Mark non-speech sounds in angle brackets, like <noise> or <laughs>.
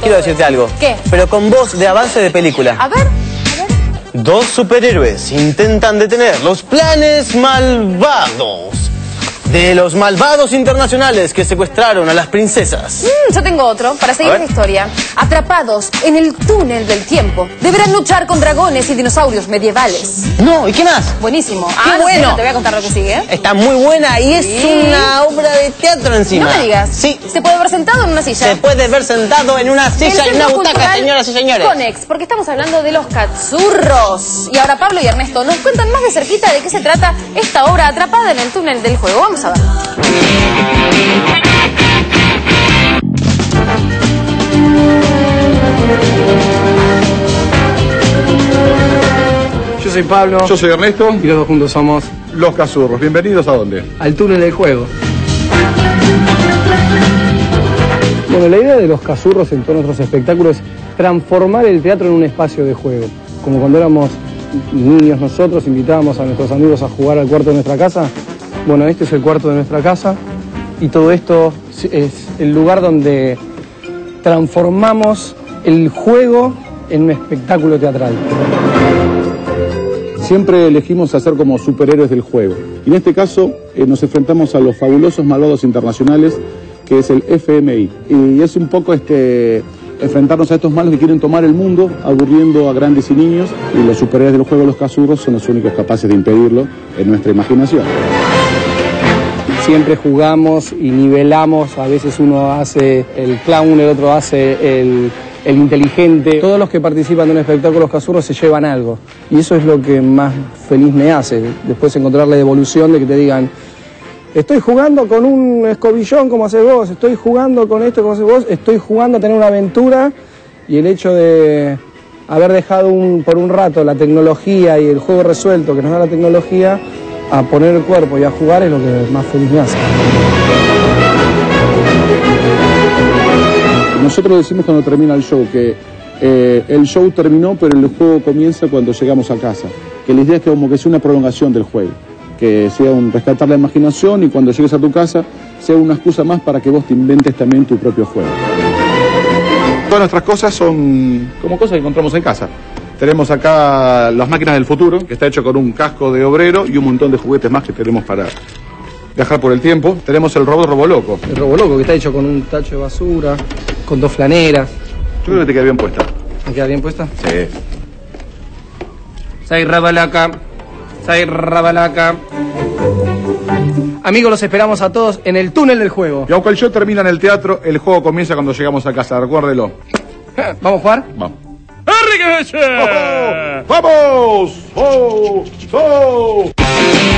quiero decirte algo. ¿Qué? Pero con voz de avance de película. A ver. Dos superhéroes intentan detener los planes malvados de los malvados internacionales que secuestraron a las princesas. Mm, yo tengo otro para seguir la historia. Atrapados en el túnel del tiempo, deberán luchar con dragones y dinosaurios medievales. No, ¿y qué más? Buenísimo. ¡Qué Ah, sé, bueno! no te voy a contar lo que sigue. Está muy buena y es Sí. una obra de teatro encima. No me digas. Sí. Se puede ver sentado en una silla. Se puede ver sentado en una silla y Centro una butaca, señoras y señores. Conex, porque estamos hablando de los cazurros. Y ahora Pablo y Ernesto nos cuentan más de cerquita de qué se trata esta obra atrapada en el túnel del juego. Vamos a ver. Yo soy Pablo Yo soy Ernesto, y los dos juntos somos Los Cazurros. Bienvenidos a dónde? al túnel del juego. Bueno, la idea de los cazurros en todos nuestros espectáculos es transformar el teatro en un espacio de juego. Como cuando éramos niños nosotros, invitábamos a nuestros amigos a jugar al cuarto de nuestra casa. Bueno, este es el cuarto de nuestra casa y todo esto es el lugar donde transformamos el juego en un espectáculo teatral. Siempre elegimos hacer como superhéroes del juego. Y en este caso eh, nos enfrentamos a los fabulosos malvados internacionales, que es el FMI. Y es un poco este enfrentarnos a estos malos que quieren tomar el mundo, aburriendo a grandes y niños, y los superhéroes del juego, los cazurros, son los únicos capaces de impedirlo en nuestra imaginación. Siempre jugamos y nivelamos, a veces uno hace el clown, el otro hace el, el inteligente. Todos los que participan de un espectáculo cazurro se llevan algo. Y eso es lo que más feliz me hace. Después encontrar la devolución de que te digan, estoy jugando con un escobillón como haces vos, estoy jugando con esto como haces vos, estoy jugando a tener una aventura y el hecho de haber dejado por un rato la tecnología y el juego resuelto que nos da la tecnología a poner el cuerpo y a jugar es lo que más feliz me hace. Nosotros decimos cuando termina el show que eh, el show terminó, pero el juego comienza cuando llegamos a casa. Que la idea es que como que sea una prolongación del juego. Que sea un rescatar la imaginación y cuando llegues a tu casa sea una excusa más para que vos te inventes también tu propio juego. Todas nuestras cosas son como cosas que encontramos en casa. Tenemos acá las máquinas del futuro, que está hecho con un casco de obrero y un montón de juguetes más que tenemos para viajar por el tiempo. Tenemos el robot Roboloco. El robo loco que está hecho con un tacho de basura, con dos flaneras. Yo creo que te queda bien puesta. ¿Me queda bien puesta? Sí. Sai Rabalaca, Sai Rabalaca. Amigos, los esperamos a todos en el túnel del juego. Y aunque el show termina en el teatro, el juego comienza cuando llegamos a casa, recuérdelo. <laughs> ¿Vamos a jugar? Vamos. Rodrigues! Oh, vamos! Oh, Oh.